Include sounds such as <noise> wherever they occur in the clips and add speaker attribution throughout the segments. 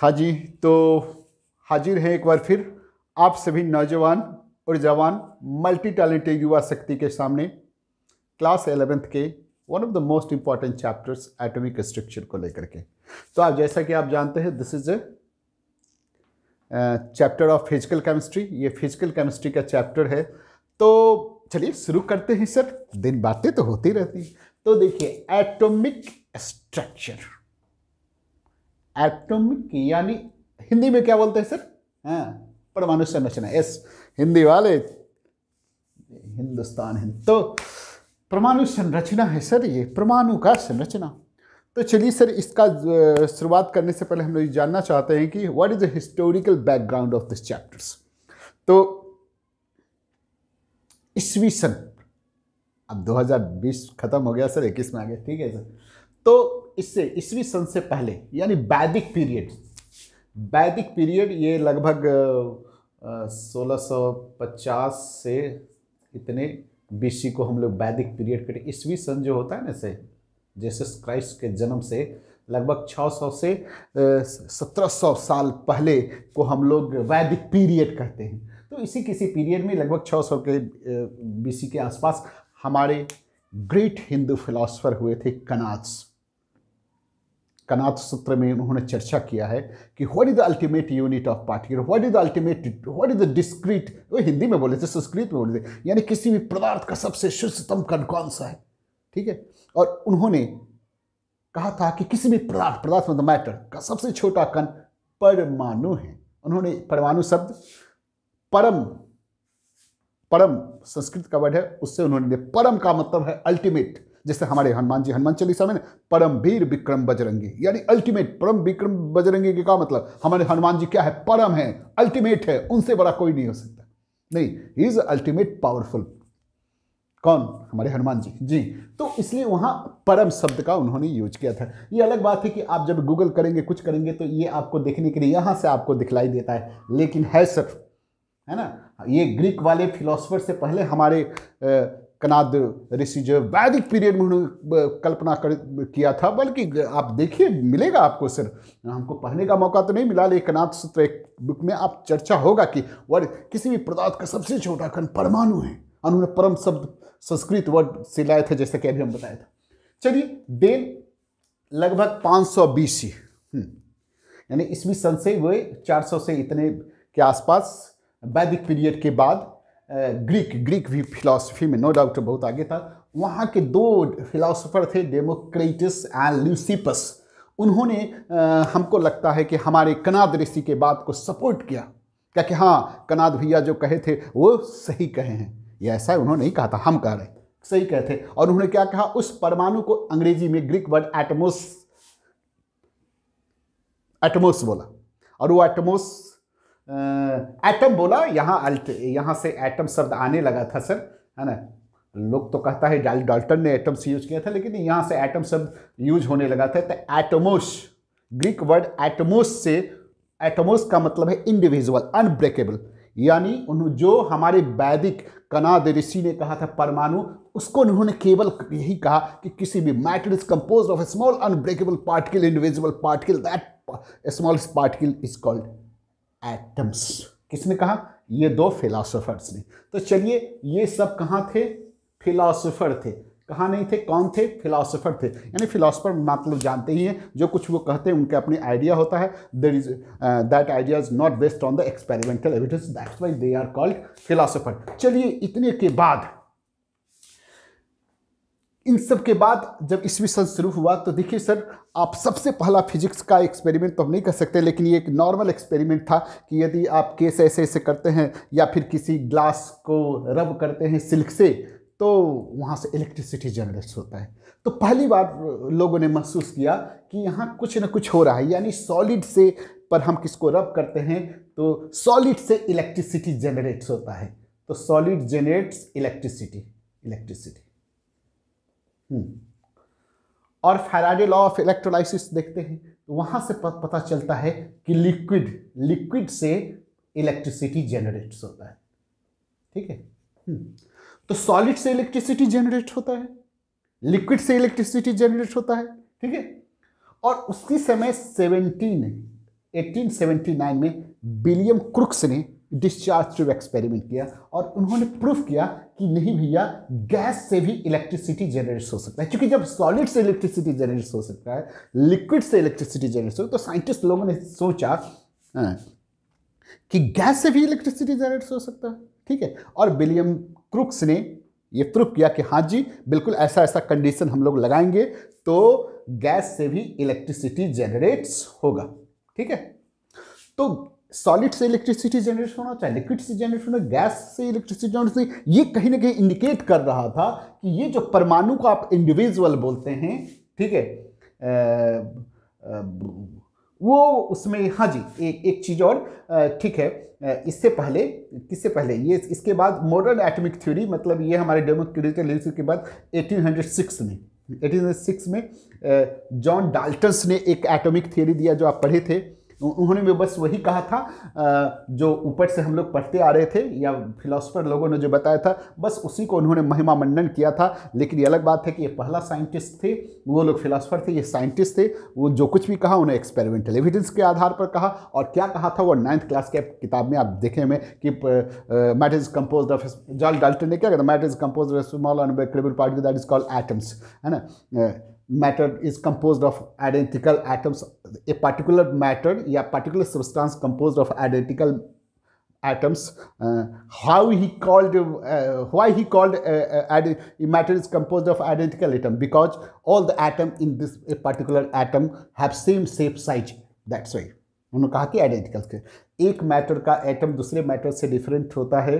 Speaker 1: हाँ जी तो हाजिर हैं एक बार फिर आप सभी नौजवान और जवान मल्टी टैलेंटेड युवा शक्ति के सामने, क्लास एलेवेंथ के one of the most important chapters atomic structure को लेकर के। तो आप जैसा कि आप जानते हैं this is a chapter of physical chemistry ये फ़िज़िकल केमिस्ट्री का चैप्टर है। तो चलिए शुरू करते हैं सर दिन बातें तो होती रहती तो देखिए एटॉमिक स्ट्रक्चर एटॉमिक यानी हिंदी में क्या बोलते हैं सर? हाँ परमाणु संरचना। एस हिंदी वाले। हिंदुस्तान हिंद। तो परमाणु संरचना है सर ये, परमाणु का संरचना। तो चलिए सर, इसका शुरुआत करने से पहले हम लोग जानना चाहते हैं कि what is the historical background of this chapters तो ईस्वी सन, अब 2020 खत्म हो गया सर, इक्कीस में आ गया। ठीक है सर। तो इससे, ईस्वी सन से पहले, यानी वैदिक पीरियड वैदिक पीरियड ये लगभग 1650 से इतने बीसी को हम लोग वैदिक पीरियड करें ईस्वी सन जो होता है ना से जैसे क्राइस्ट के जन्म से लगभग 600 से 1700 साल पहले को हम लोग वैदिक पीरियड कहते हैं। तो इसी किसी पीरियड में लगभग 600 के बीसी के आसपास हमारे ग्रेट हिंदू फिलोसफर हुए थे कनाथ्स कनाथ सूत्र में उन्होंने चर्चा किया है कि what is the ultimate unit of particle what is the ultimate what is the discrete वो हिंदी में बोले थे, संस्कृत में बोले थे, यानी किसी भी पदार्थ का सबसे शुद्धतम कण कौन सा है? ठीक है? और उन्होंने कहा था कि किसी भी पदार्थ पदार्थ मतलब मैटर का सबसे छोटा कण परमाणु है। उन्होंने, परमाणु शब्द, परम परम, संस्कृत का वर्ड है, उससे उन्होंने परम का मतलब है अल्टीमेट जैसे हमारे हनुमान जी, हनुमान चालीसा में परम वीर विक्रम बजरंगी, यानी अल्टीमेट परम विक्रम बजरंगी के क्या मतलब? हमारे हनुमान जी क्या है? परम है अल्टीमेट है, उनसे बड़ा कोई नहीं हो सकता। नहीं इज़ अल्टीमेट पावरफुल कौन? हमारे हनुमान जी। जी। तो इसलिए वहाँ परम शब्द का उन्होंने यूज़ किया था। ये अलग बात है कि आप जब गूगल करेंगे, कुछ करेंगे तो ये आपको देखने के लिए यहाँ से आपको दिखलाई देता है। लेकिन है सर, है ना? ये ग्रीक वाले फिलोसफर से पहले हमारे कनाद ऋषि जो वैदिक पीरियड में उन्होंने कल्पना कर किया था बल्कि आप देखिए मिलेगा आपको सर। हमको पढ़ने का मौका तो नहीं मिला लेकिन कनाद सूत्र एक बुक में आप चर्चा होगा कि वर्ड किसी भी पदार्थ का सबसे छोटा कण परमाणु है। उन्होंने परम शब्द संस्कृत वर्ड से लाए थे जैसे कि अभी हम बताया था। चलिए देन लगभग 500 सौ बीसी हम्म, यानी ईस्वी सन से वे 400 से इतने के आसपास वैदिक पीरियड के बाद ग्रीक ग्रीक भी फिलासफी में नो डाउट बहुत आगे था। वहाँ के दो फिलासफर थे डेमोक्रेटिस एंड ल्यूसिपस उन्होंने हमको लगता है कि हमारे कनाद ऋषि के बात को सपोर्ट किया। क्या कि हाँ कनाद भैया जो कहे थे, वो सही कहे हैं। ये ऐसा उन्होंने नहीं कहा था, हम कह रहे सही कहे थे। और उन्होंने क्या कहा? उस परमाणु को अंग्रेज़ी में ग्रीक वर्ड एटमोस एटमोस बोला। और वो एटमोस एटम बोला, यहाँ अल्ट यहाँ से एटम शब्द आने लगा था सर, है ना? लोग तो कहता है, डाल, डॉल्टन ने एटम से यूज़ किया था, लेकिन यहाँ से एटम शब्द यूज़ होने लगा था तो एटमोस ग्रीक वर्ड एटमोस से एटमोस का मतलब है इंडिविजुअल अनब्रेकेबल यानी उन्होंने जो हमारे वैदिक कनाद ऋषि ने कहा था, परमाणु, उसको उन्होंने केवल यही कहा कि किसी भी matter is compose of a small unbreakable particle individual particle that small particle is called atoms. किसने कहा? ये दो फिलासफर्स ने। तो चलिए, ये सब कहाँ थे? फिलासफर थे। कहाँ नहीं थे? कौन थे? फिलासफर थे। यानी फिलासफर मतलब जानते ही हैं। जो कुछ वो कहते हैं, उनके अपने आइडिया होता है। There is that idea is not based on the experimental evidence that's why they are called philosopher चलिए, इतने के बाद इन सब के बाद जब ईस्वी सन शुरू हुआ तो देखिए सर, आप सबसे पहला फिजिक्स का एक्सपेरिमेंट तो हम नहीं कर सकते, लेकिन ये एक नॉर्मल एक्सपेरिमेंट था कि यदि आप केस ऐसे ऐसे करते हैं या फिर किसी ग्लास को रब करते हैं सिल्क से तो वहाँ से इलेक्ट्रिसिटी जनरेट होता है। तो पहली बार लोगों ने महसूस किया कि यहाँ कुछ ना कुछ हो रहा है, यानी सॉलिड से पर हम किसको रब करते हैं तो सॉलिड से इलेक्ट्रिसिटी जनरेट्स होता है। तो सॉलिड जनरेट्स इलेक्ट्रिसिटी इलेक्ट्रिसिटी। और फैराडे लॉ ऑफ़ इलेक्ट्रोलाइसिस देखते हैं तो वहाँ से पता चलता है कि लिक्विड लिक्विड से इलेक्ट्रिसिटी जनरेट्स होता है। ठीक है? तो सॉलिड से इलेक्ट्रिसिटी जनरेट होता है, लिक्विड से इलेक्ट्रिसिटी जनरेट होता है, ठीक है? और उसी समय सेवेंटीन 1879 में विलियम क्रुक्स ने डिस्चार्ज ट्यूब एक्सपेरिमेंट किया और उन्होंने प्रूफ किया कि नहीं भैया गैस से भी इलेक्ट्रिसिटी जनरेट हो सकता है। क्योंकि जब सॉलिड से इलेक्ट्रिसिटी जनरेट हो सकता है लिक्विड से इलेक्ट्रिसिटी जनरेट हो तो साइंटिस्ट लोगों ने सोचा हाँ, कि गैस से भी इलेक्ट्रिसिटी जनरेट हो सकता है। ठीक है? और विलियम क्रुक्स ने ये प्रूफ किया कि हाँ जी बिल्कुल ऐसा ऐसा कंडीशन हम लोग लगाएँगे तो गैस से भी इलेक्ट्रिसिटी जनरेट्स होगा। ठीक है? तो सॉलिड से इलेक्ट्रिसिटी जनरेट होना, चाहे लिक्विड से जनरेट होना गैस से इलेक्ट्रिसिटी जनरेट होना, ये कहीं ना कहीं इंडिकेट कर रहा था कि ये जो परमाणु को आप इंडिविजुअल बोलते हैं, ठीक है वो उसमें हाँ जी, एक एक चीज़ और ठीक है इससे पहले, किससे पहले? ये, इसके बाद मॉडर्न एटॉमिक थ्योरी मतलब ये हमारे डेमोक्रेटिक के बाद 1806 में 1806 में जॉन डाल्टन्स ने एक एटॉमिक थ्योरी दिया जो आप पढ़े थे उन्होंने भी बस वही कहा था जो ऊपर से हम लोग पढ़ते आ रहे थे, या फिलोसफर लोगों ने जो बताया था, बस उसी को उन्होंने महिमा मंडन किया था। लेकिन ये अलग बात है कि ये पहला साइंटिस्ट थे, वो लोग फिलासफर थे, ये साइंटिस्ट थे, वो जो कुछ भी कहा, उन्हें एक्सपेरिमेंटल एविडेंस के आधार पर कहा, और क्या कहा था वो नाइन्थ क्लास के किताब में आप देखें में कि matter is compose of John Dalton ने क्या कहता matter is compose of small particle that is called atoms है ना? Matter is composed of identical atoms a particular matter yeah particular substance composed of identical atoms uh, how he called uh, why he called uh, uh matter is composed of identical atom because all the atom in this particular atom have same shape size that's why उन्होंने कहा कि identical एक matter का atom दूसरे matter से different होता है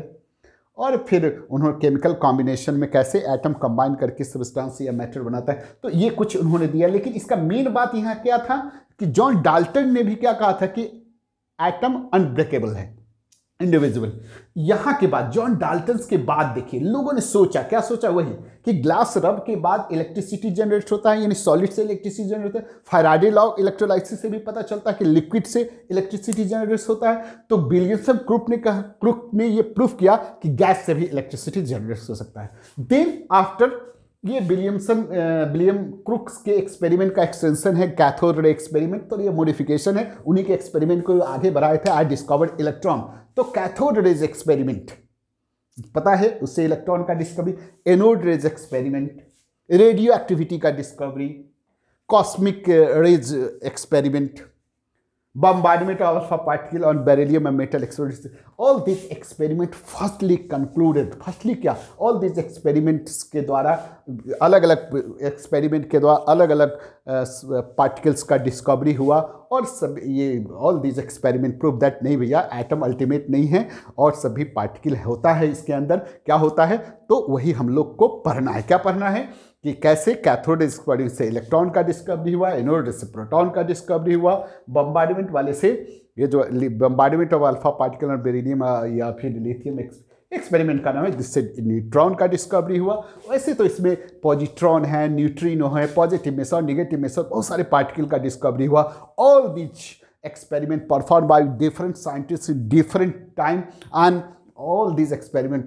Speaker 1: और फिर उन्होंने केमिकल कॉम्बिनेशन में कैसे एटम कंबाइन करके सब्सटेंस या मैटर बनाता है तो ये कुछ उन्होंने दिया। लेकिन इसका मेन बात यहाँ क्या था कि जॉन डाल्टन ने भी क्या कहा था कि एटम अनब्रेकेबल है। इंडिविजुअल यहाँ के बाद जॉन डाल्टन्स के बाद देखिए, लोगों ने सोचा, क्या सोचा? वही कि ग्लास रब के बाद इलेक्ट्रिसिटी जनरेट होता है, यानी सॉलिड से इलेक्ट्रिसिटी जनरेट होता है। फायराडे लॉ इलेक्ट्रोलाइसिस से भी पता चलता है कि लिक्विड से इलेक्ट्रिसिटी जनरेट होता है। तो बिलियनसन क्रुप ने कहा क्रुप ने ये प्रूफ किया कि गैस से भी इलेक्ट्रिसिटी जनरेट हो सकता है। देन आफ्टर ये विलियमसन विलियम क्रुक्स के एक्सपेरिमेंट का एक्सटेंशन है कैथोड रे एक्सपेरिमेंट तो ये मॉडिफिकेशन है। उन्हीं के एक्सपेरिमेंट को आगे बढ़ाए थे आई डिस्कवर्ड इलेक्ट्रॉन तो कैथोड रेज एक्सपेरिमेंट पता है उससे इलेक्ट्रॉन का discovery anode rays experiment radioactivity का discovery cosmic rays experiment bombardment of alpha particle on beryllium and metal experiments. All these experiment firstly concluded, firstly क्या? All these experiments के द्वारा अलग अलग एक्सपेरिमेंट के द्वारा अलग अलग पार्टिकल्स का डिस्कवरी हुआ और सब ये all these experiment prove that नहीं भैया एटम अल्टीमेट नहीं है और सभी पार्टिकल होता है इसके अंदर। क्या होता है? तो वही हम लोग को पढ़ना है। क्या पढ़ना है? कि कैसे कैथोड से इलेक्ट्रॉन का डिस्कवरी हुआ एनोड से प्रोटॉन का डिस्कवरी हुआ बम्बार्डमेंट वाले से ये जो बम्बार्डमेंट ऑफ़ अल्फ़ा पार्टिकल और बेरिनियम या फिर लिथियम एक्सपेरिमेंट का नाम है, जिससे न्यूट्रॉन का डिस्कवरी हुआ। वैसे तो इसमें पॉजिट्रॉन है न्यूट्रीनो है पॉजिटिव में और निगेटिव में बहुत सारे पार्टिकल का डिस्कवरी हुआ। All which experiment perform by different scientist in different time and all this experiment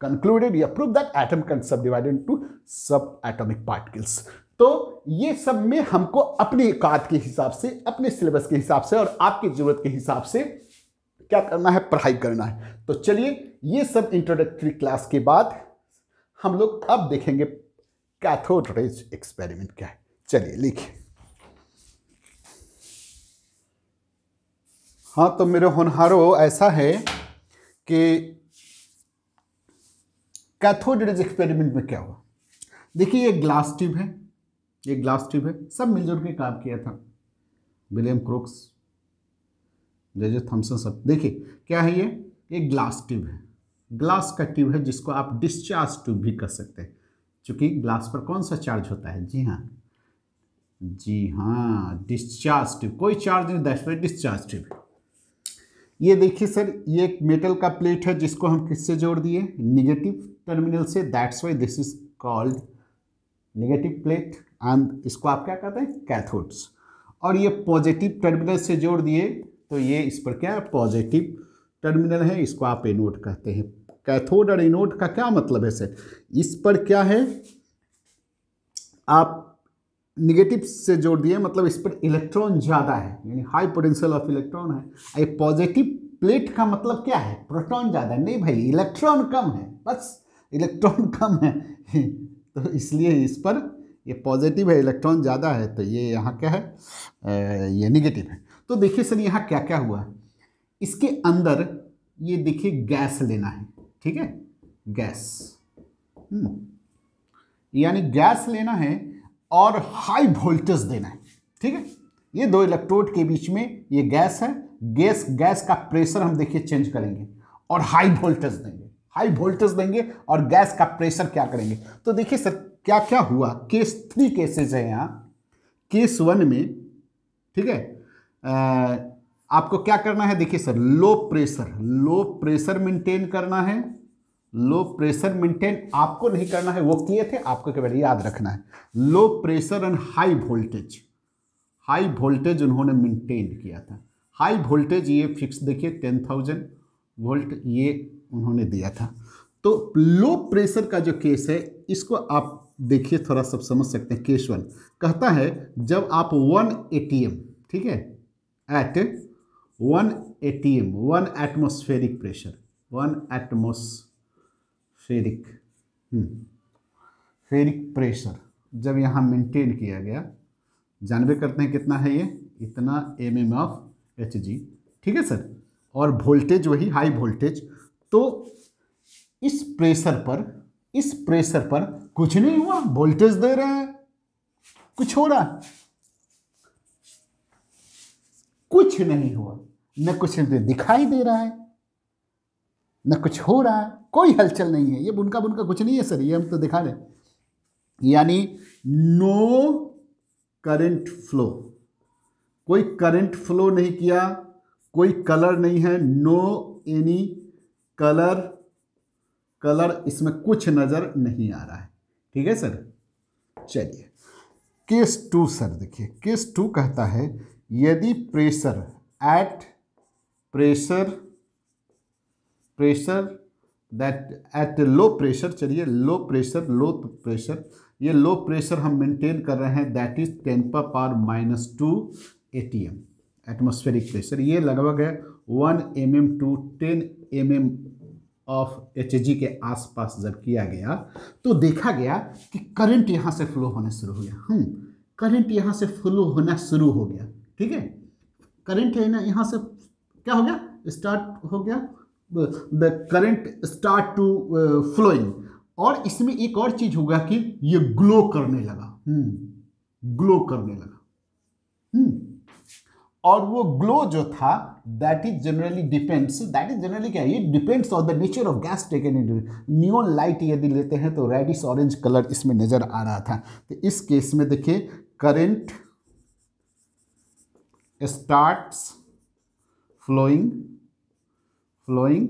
Speaker 1: concluded या prove that atom can subdivided into subatomic particles तो ये सब में हमको अपने काद के हिसाब से, अपने सिलेबस के हिसाब से और आपकी ज़रूरत के हिसाब से क्या करना है, पढ़ाई करना है। तो चलिए, ये सब इंट्रोडक्टरी क्लास के बाद हम लोग अब देखेंगे कैथोड रेज एक्सपेरिमेंट क्या है। चलिए, लिखिए। हाँ तो मेरे होनहारों, ऐसा है कि कैथोड रेज एक्सपेरिमेंट में क्या हुआ? देखिए, ये ग्लास ट्यूब है, ये ग्लास ट्यूब है, सब मिलजुल के काम किया था। विलियम क्रोक्स जे थॉमसन सब। देखिए, क्या है ये? ये ग्लास ट्यूब है। ग्लास का ट्यूब है जिसको आप डिस्चार्ज ट्यूब भी कर सकते हैं, क्योंकि ग्लास पर कौन सा चार्ज होता है? जी हाँ। जी हाँ डिस्चार्ज ट्यूब। कोई चार्ज नहीं, दैट्स डिस्चार्ज ट्यूब ये देखिए सर, ये एक मेटल का प्लेट है जिसको हम किससे जोड़ दिए? निगेटिव टर्मिनल से that's why this is called negative plate and इसको आप क्या कहते हैं? कैथोड्स और ये पॉजिटिव टर्मिनल से जोड़ दिए तो ये इस पर क्या है? पॉजिटिव टर्मिनल है, इसको आप एनोड कहते हैं। कैथोड और एनोड का क्या मतलब है सर इस पर क्या है? आप निगेटिव से जोड़ दिए मतलब इस पर इलेक्ट्रॉन ज़्यादा है, यानी हाई पोटेंशियल ऑफ़ इलेक्ट्रॉन है। ये पॉजिटिव प्लेट का मतलब क्या है? प्रोटॉन ज़्यादा नहीं भाई इलेक्ट्रॉन कम है, बस। इलेक्ट्रॉन कम है। <laughs> तो इसलिए इस पर ये पॉजिटिव है, इलेक्ट्रॉन ज़्यादा है तो ये यहाँ क्या है? ये निगेटिव है। तो देखिए सर, यहाँ क्या क्या हुआ? इसके अंदर ये देखिए गैस लेना है, ठीक है? गैस। हम्म। यानी गैस लेना है और हाई वोल्टेज देना है, ठीक है? ये दो इलेक्ट्रोड के बीच में ये गैस है। गैस गैस का प्रेशर हम देखिए चेंज करेंगे और हाई वोल्टेज देंगे। हाई वोल्टेज देंगे और गैस का प्रेशर क्या करेंगे? तो देखिए सर क्या क्या हुआ? केस थ्री केसेज है यहाँ। केस वन में, ठीक है? आपको क्या करना है? देखिए sir, low pressure low pressure maintain करना है। लो प्रेशर मेंटेन आपको नहीं करना है, वो किए थे, आपको केवल याद रखना है। Low pressure and high voltage high voltage उन्होंने मेंटेन किया था। हाई वोल्टेज ये फिक्स, देखिए, टेन थाउज़ेंड वोल्ट ये उन्होंने दिया था। तो लो प्रेशर का जो केस है, इसको आप देखिए, थोड़ा सब समझ सकते हैं। केस वन कहता है, जब आप वन एटीएम ठीक है at one a one atmospheric pressure one atmospheric ferric pressure जब यहाँ मेंटेन किया गया जानवे करते हैं कितना है ये? इतना M M of H G ठीक है सर? और वोल्टेज वही हाई वोल्टेज तो इस प्रेशर पर, इस प्रेशर पर कुछ नहीं हुआ। वोल्टेज दे रहे हैं। कुछ हो रहा कुछ नहीं हुआ। न कुछ दिखाई दे रहा है, न कुछ हो रहा है। कोई हलचल नहीं है। ये बुनका बुनका कुछ नहीं है सर। ये हम तो दिखा रहे यानी नो करंट फ्लो। कोई करंट फ्लो नहीं किया, कोई कलर नहीं है, नो एनी कलर कलर इसमें कुछ नज़र नहीं आ रहा है। ठीक है सर? चलिए, केस टू सर देखिए। केस टू कहता है, यदि pressure at pressure pressure that at low pressure चलिए लो प्रेशर लो प्रेशर ये लो प्रेशर हम मेंटेन कर रहे हैं that is temper power minus two A T M atmospheric pressure ये लगभग है one M M to ten M M of H G के आसपास जब किया गया तो देखा गया कि करंट यहाँ से फ्लो होने शुरू हो गया। हम करंट यहाँ से फ्लो होना शुरू हो गया ठीक है? करंट है ना यहाँ से क्या हो गया? स्टार्ट हो गया। The current start to flowing और इसमें एक और चीज़ होगा कि ये ग्लो करने लगा। ग्लो हम्म, करने लगा। हम्म और वो ग्लो जो था that is generally depends that is generally क्या ये depends on the nature of gas taken in neon light यदि लेते हैं तो रेडिश ऑरेंज कलर इसमें नज़र आ रहा था। तो इस केस में देखिए करेंट स्टार्ट्स फ्लोइंग फ्लोइंग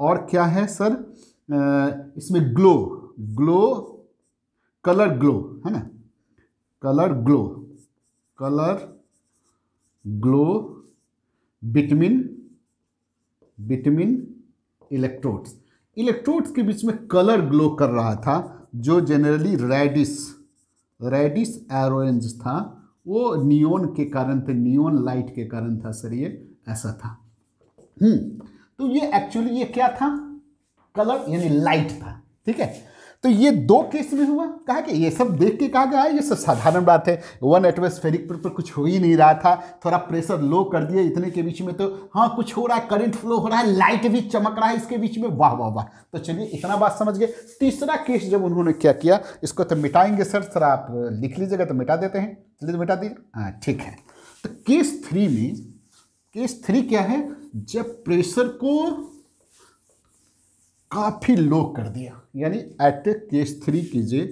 Speaker 1: और क्या है सर इसमें ग्लो ग्लो कलर ग्लो है ना? Colour glow colour glow, between between, electrodes. Electrodes के बीच में कलर ग्लो कर रहा था, जो जनरली रेडिस रेडिस एरोरेंज था। वो नियोन के कारण थे नियोन लाइट के कारण था, सर, ये ऐसा था। हम्म तो ये एक्चुअली ये क्या था? कलर, यानी लाइट था, ठीक है? तो ये दो केस में हुआ। कहा कि ये सब देख के कहा गया ये सब साधारण बात है। वन एटमोस्फेरिक पर, पर कुछ हो ही नहीं रहा था। थोड़ा प्रेशर लो कर दिया इतने के बीच में तो हाँ कुछ हो रहा है करंट फ्लो हो रहा है लाइट भी चमक रहा है इसके बीच में। वाह वाह वाह। तो चलिए इतना बात समझ गए। तीसरा केस जब उन्होंने क्या किया इसको तो मिटाएँगे सर सर आप लिख लीजिएगा तो मिटा देते हैं। चलिए तो मिटा दीजिए हाँ ठीक है। तो केस थ्री में केस थ्री क्या है? जब प्रेशर को काफ़ी लो कर दिया। यानी एट केस थ्री कीजिए।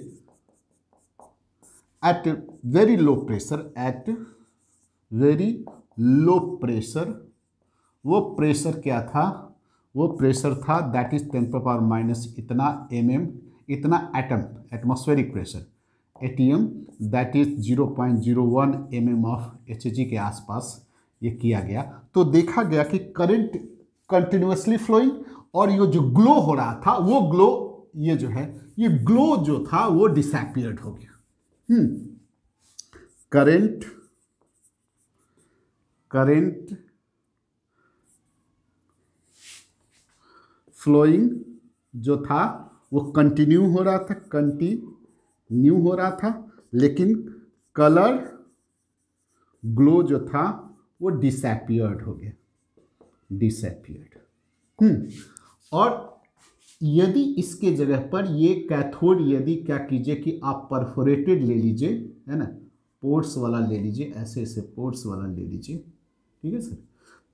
Speaker 1: At very low pressure at very low pressure वो प्रेशर क्या था? वो प्रेशर था that is ten power minus इतना एम एम इतना atom atmospheric pressure A T M that is zero point zero one M M of H G के आसपास ये किया गया। तो देखा गया कि करंट कंटिन्यूसली फ्लोइंग और ये जो ग्लो हो रहा था, वो ग्लो ये जो है, ये ग्लो जो था, वो डिसपियर्ड हो गया। हम्म। करेंट करेंट फ्लोइंग जो था, वो कंटिन्यू हो रहा था कंटिन्यू हो रहा था, लेकिन कलर ग्लो जो था, वो डिसपियर्ड हो गया। Disappeared hmm. और यदि इसके जगह पर ये कैथोड यदि क्या कीजिए कि आप परफोरेटेड ले लीजिए, है ना? पोर्ट्स वाला ले लीजिए, ऐसे ऐसे पोर्ट्स वाला ले लीजिए, ठीक है सर?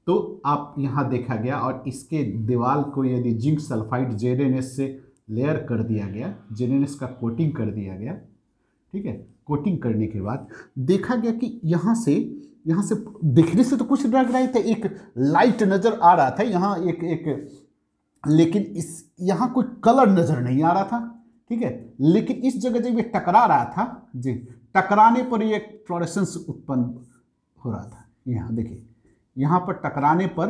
Speaker 1: तो आप यहाँ देखा गया और इसके दीवार को यदि जिंक सल्फाइड जेरेनेस से लेयर कर दिया गया, जेरेनेस का कोटिंग कर दिया गया, ठीक है? कोटिंग करने के बाद देखा गया कि यहाँ से यहाँ से देखने से तो कुछ लग रहा था, एक लाइट नज़र आ रहा था, यहाँ एक एक लेकिन इस यहाँ कोई कलर नज़र नहीं आ रहा था ठीक है? लेकिन इस जगह जब ये टकरा रहा था जी टकराने पर ये फ्लोरेसेंस उत्पन्न हो रहा था। यहाँ देखिए यहाँ पर टकराने पर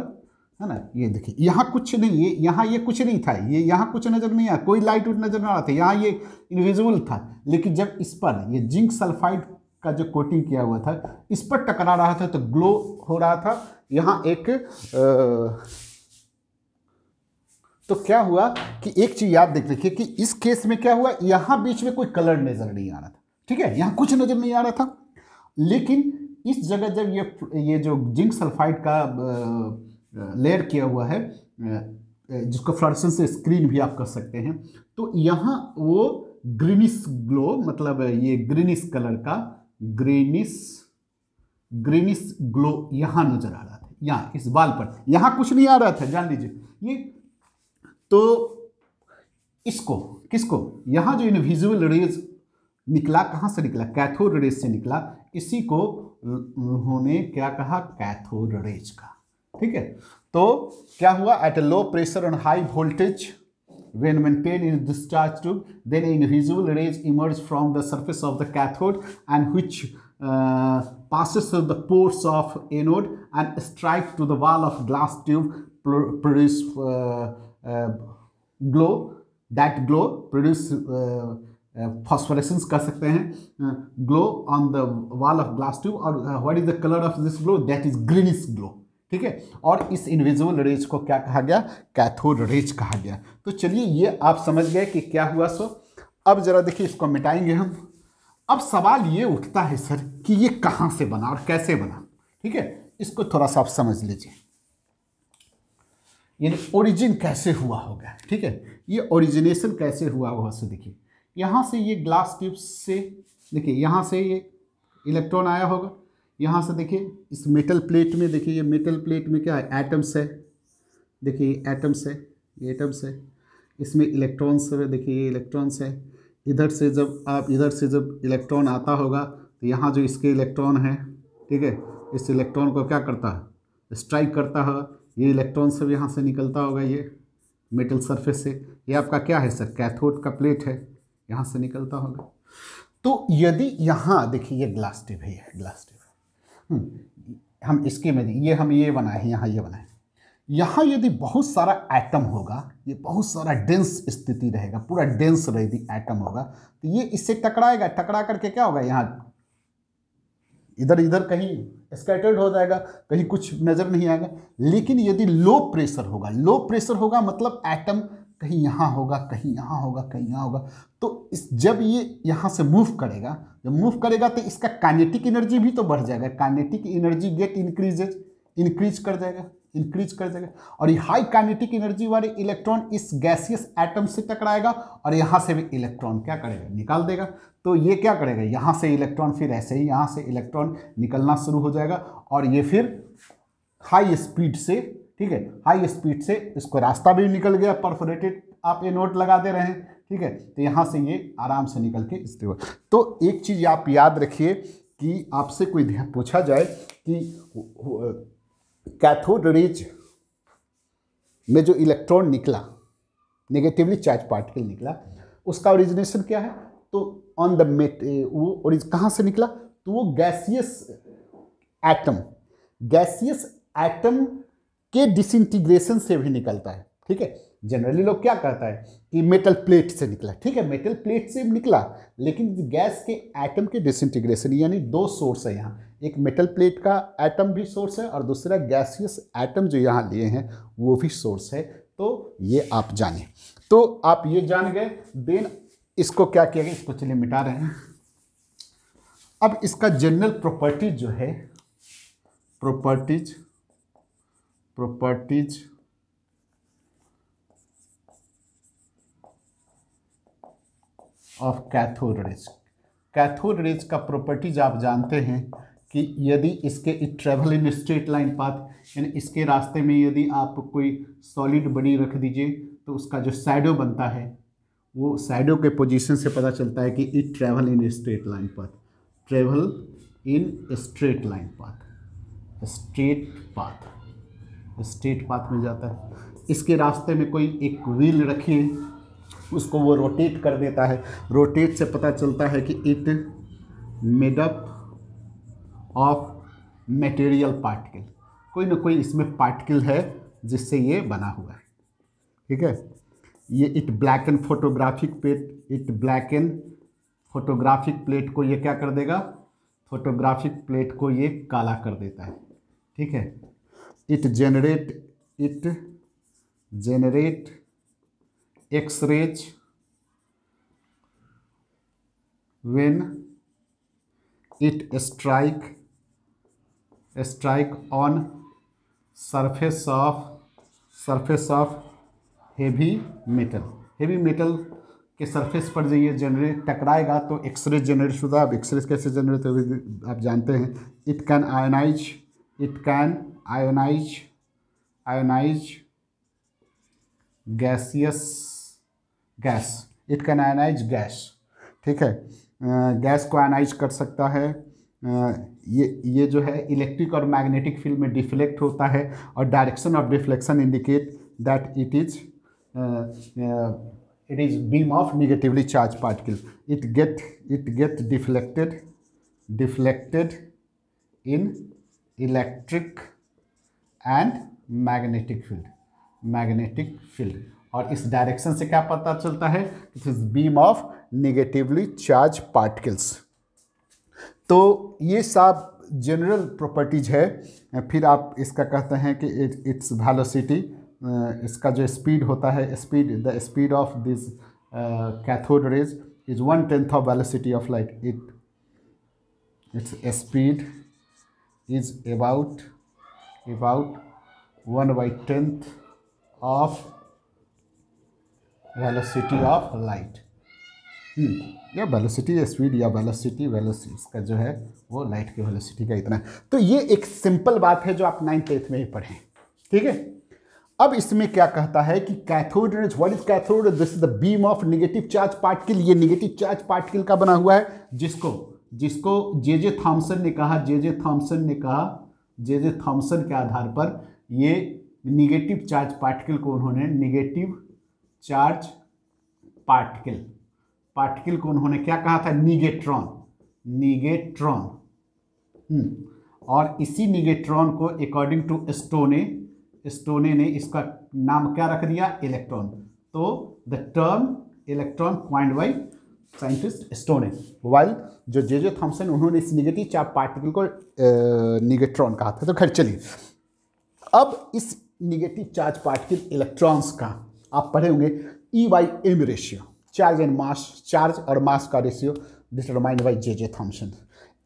Speaker 1: है ना ये देखिए यहाँ कुछ नहीं ये यहाँ ये कुछ नहीं था ये यहाँ कुछ नज़र नहीं आया कोई लाइट उट नज़र नहीं आ रहा था यहाँ ये इनविजिबल था। लेकिन जब इस पर ये जिंक सल्फाइड का जो कोटिंग किया हुआ था इस पर टकरा रहा था तो ग्लो हो रहा था। यहाँ एक आ, तो क्या हुआ कि एक चीज़ याद देख रखिए कि इस केस में क्या हुआ, यहाँ बीच में कोई कलर नज़र नहीं आ रहा था, ठीक है? यहाँ कुछ नज़र नहीं आ रहा था। लेकिन इस जगह जब ये ये जो जिंक सल्फाइड का लेयर किया हुआ है जिसको फ्लोरेसेंस स्क्रीन भी आप कर सकते हैं तो यहाँ वो ग्रीनिश ग्लो मतलब ये ग्रीनिश कलर का ग्रीनिस ग्रीनिश ग्लो यहाँ नज़र आ रहा था, यहाँ, इस बाल पर। यहाँ कुछ नहीं आ रहा था, जान लीजिए। ये तो इसको, किसको? यहाँ जो इनविजुअल रेज निकला, कहाँ से निकला? कैथोड रेज से निकला। इसी को उन्होंने क्या कहा? कैथोड रेज का। ठीक है? तो क्या हुआ? At a low pressure and high voltage when maintain in discharge tube then invisible rays emerge from the surface of the cathode and which passes the pores of anode and strike to the wall of glass tube produce uh, glow glow produce phosphorescence कर सकते हैं। Glow on the wall of glass tube और what is the colour of this glow that is greenish glow ठीक है? और इस invisible raise को क्या कहा गया? कैथोड रेज कहा गया। तो चलिए ये आप समझ गए कि क्या हुआ सो। अब जरा देखिए इसको मिटाएँगे हम। अब सवाल ये उठता है सर कि ये कहाँ से बना और कैसे बना? ठीक है? इसको थोड़ा सा आप समझ लीजिए। यानी ओरिजिन कैसे हुआ होगा? ठीक है? ये ओरिजिनेशन कैसे हुआ होगा? से देखिए। यहाँ से ये ग्लास ट्यूब से, देखिए, यहाँ से ये इलेक्ट्रॉन आया होगा। यहाँ से देखिए, इस मेटल प्लेट में देखिए, ये मेटल प्लेट में क्या है? एटम्स है। देखिए, ये एटम्स है, ये एटम्स है। इसमें इलेक्ट्रॉन्स है, देखिए, ये इलेक्ट्रॉन्स है। इधर से जब आप, इधर से जब इलेक्ट्रॉन आता होगा तो यहाँ जो इसके इलेक्ट्रॉन है, ठीक है? इस इलेक्ट्रॉन को क्या करता है? स्ट्राइक करता है। ये इलेक्ट्रॉन सब यहाँ से निकलता होगा ये मेटल सरफेस से। ये आपका क्या है सर? कैथोड का प्लेट है, यहाँ से निकलता होगा। तो यदि यहाँ, देखिए ये ग्लास टिप है ग्लास टिप हम इसके में, ये हम ये बनाए हैं, यहाँ ये बनाए यहाँ यदि बहुत सारा एटम होगा, ये बहुत सारा डेंस स्थिति रहेगा, पूरा डेंस रहेगी एटम होगा तो ये इससे टकराएगा, टकरा करके क्या होगा यहाँ? इधर इधर कहीं स्कैटर्ड हो जाएगा, कहीं कुछ नज़र नहीं आएगा। लेकिन यदि लो प्रेशर होगा लो प्रेशर होगा मतलब एटम कहीं यहाँ होगा, कहीं यहाँ होगा, कहीं यहाँ होगा। तो इस, जब ये यहाँ से मूव करेगा, जब मूव करेगा तो इसका काइनेटिक एनर्जी भी तो बढ़ जाएगा। Kinetic energy get increases increase कर जाएगा इंक्रीज कर जाएगा। और ये हाई काइनेटिक एनर्जी वाले इलेक्ट्रॉन इस गैसियस एटम से टकराएगा और यहाँ से भी इलेक्ट्रॉन क्या करेगा? निकाल देगा। तो ये क्या करेगा? यहाँ से इलेक्ट्रॉन, फिर ऐसे ही यहाँ से इलेक्ट्रॉन निकलना शुरू हो जाएगा और ये फिर हाई स्पीड से, ठीक है? हाई स्पीड से इसको रास्ता भी निकल गया परफोरेटेड आप ये नोट लगा दे रहे हैं, ठीक है? तो यहाँ से ये आराम से निकल के इस तो एक चीज़ आप याद रखिए कि आपसे कोई पूछा जाए कि कैथोड रेज में जो इलेक्ट्रॉन निकला नेगेटिवली चार्ज पार्टिकल निकला, उसका ओरिजिनेशन क्या है? तो ऑन द मेट वो ओरिज कहाँ से निकला? तो वो गैसियस एटम गैसियस एटम के डिसइंटीग्रेशन से भी निकलता है, ठीक है? जनरली लोग क्या कहता है कि मेटल प्लेट से निकला, ठीक है? मेटल प्लेट से निकला, लेकिन गैस के एटम के डिसइंटीग्रेशन यानी दो सोर्स है यहाँ। एक मेटल प्लेट का एटम भी सोर्स है, और दूसरा गैसियस एटम जो यहाँ लिए हैं, वो भी सोर्स है। तो ये आप जाने। तो आप ये जान गए देन इसको क्या किया गया? इसको चलिए मिटा रहे हैं। अब इसका जनरल प्रॉपर्टीज़ जो है properties properties of cathode rays cathode rays का प्रॉपर्टीज़ आप जानते हैं कि यदि इसके travel in straight line path यानी इसके रास्ते में यदि आप कोई सॉलिड बनी रख दीजिए तो उसका जो सैडो बनता है वो साइडों के पोजीशन से पता चलता है कि it travel in straight line path travel in straight line path straight path straight path में जाता है। इसके रास्ते में कोई एक व्हील रखिए उसको वो रोटेट कर देता है। रोटेट से पता चलता है कि it made up of material particle कोई ना कोई इसमें पार्टिकल है जिससे ये बना हुआ है। ठीक है? ये it black and photographic plate it black and photographic plate को ये क्या कर देगा? फोटोग्राफिक प्लेट को ये काला कर देता है। ठीक है? It generate it generate X-rays when it strike strike on surface of surface of heavy metal heavy metal के सरफेस पर जो ये जनरेट टकराएगा तो एक्सरे जनरेट होता है अब एक्सरे कैसे जनरेट होगी, आप जानते हैं। It can ionise it can ionise ionise gaseous gas it can ionise gas ठीक है? गैस को आयोनाइज कर सकता है। ये ये जो है इलेक्ट्रिक और मैग्नेटिक फ़ील्ड में डिफ्लेक्ट होता है और direction of deflection indicate that it is it is beam of negatively charge particle it get it get deflected deflected in electric and magnetic field magnetic field और इस direction से क्या पता चलता है? It is beam of negatively charge particles तो ये सब जनरल प्रॉपर्टीज़ है। फिर आप इसका कहते हैं कि इट्स वेलोसिटी इसका जो स्पीड होता है speed the speed of this cathode rays is one tenth of velocity of light it it's speed is about about one by tenth of velocity of light या वेलोसिटी स्पीड या velocity velocity इसका जो है, वो light की velocity का इतना तो ये एक सिंपल बात है जो आप नाइन्थ एथ में ही पढ़ें। ठीक है? अब इसमें क्या कहता है कि cathode what is cathode this is the beam of negative charge particle ये नेगेटिव चार्ज पार्टिकल का बना हुआ है। जिसको जिसको जे जे थॉम्सन ने कहा जे जे थॉम्सन ने कहा जे जे थॉम्सन के आधार पर ये निगेटिव चार्ज पार्टिकल को उन्होंने निगेटिव चार्ज पार्टिकल पार्टिकल को उन्होंने क्या कहा था? निगेट्रॉन निगेट्रॉन हम्म, और इसी निगेट्रॉन को अकॉर्डिंग टू स्टोने स्टोने ने इसका नाम क्या रख दिया? इलेक्ट्रॉन। तो the term electron coined by scientist Stoney while जो जे जे थॉम्सन उन्होंने इस निगेटिव चार्ज पार्टिकल को निगेट्रॉन कहा था। तो खैर चलिए। अब इस निगेटिव चार्ज पार्टिकल इलेक्ट्रॉन्स का आप पढ़े होंगे e by m ratio charge and mass charge और मास का ratio determined by J J Thomson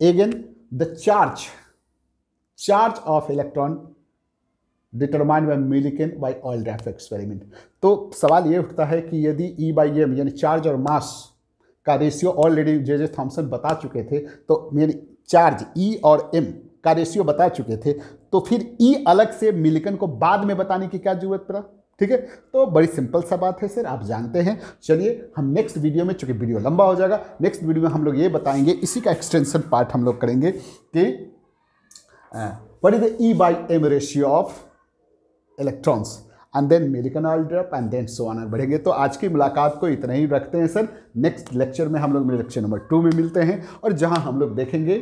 Speaker 1: again the charge charge of electron determined by Millikan by oil drop experiment तो सवाल ये उठता है कि यदि ई बाई एम यानी चार्ज और मास का ratio already J J Thomson बता चुके थे तो यानी चार्ज ई और एम का रेशियो बता चुके थे तो फिर ई अलग से मिलिकन को बाद में बताने की क्या ज़रूरत पड़ा? ठीक है? तो बड़ी सिंपल सा बात है सर आप जानते हैं। चलिए, हम नेक्स्ट वीडियो में, चूँकि वीडियो लंबा हो जाएगा नेक्स्ट वीडियो में हम लोग ये बताएँगे, इसी का एक्सटेंशन पार्ट हम लोग करेंगे कि what is the E by M ratio of electrons and then Millikan oil drop and then so आना बढ़ेंगे तो आज की मुलाकात को इतना ही रखते हैं, सर। नेक्स्ट लेक्चर में हम लोग मेरे लेक्चर नंबर टू में मिलते हैं, और जहाँ हम लोग देखेंगे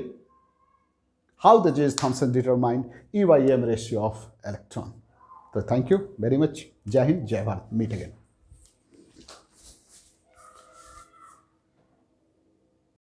Speaker 1: how the J J Thomson determined e by m ratio of electron तो थैंक यू वेरी मच जय हिंद जय भारत मीट अगेन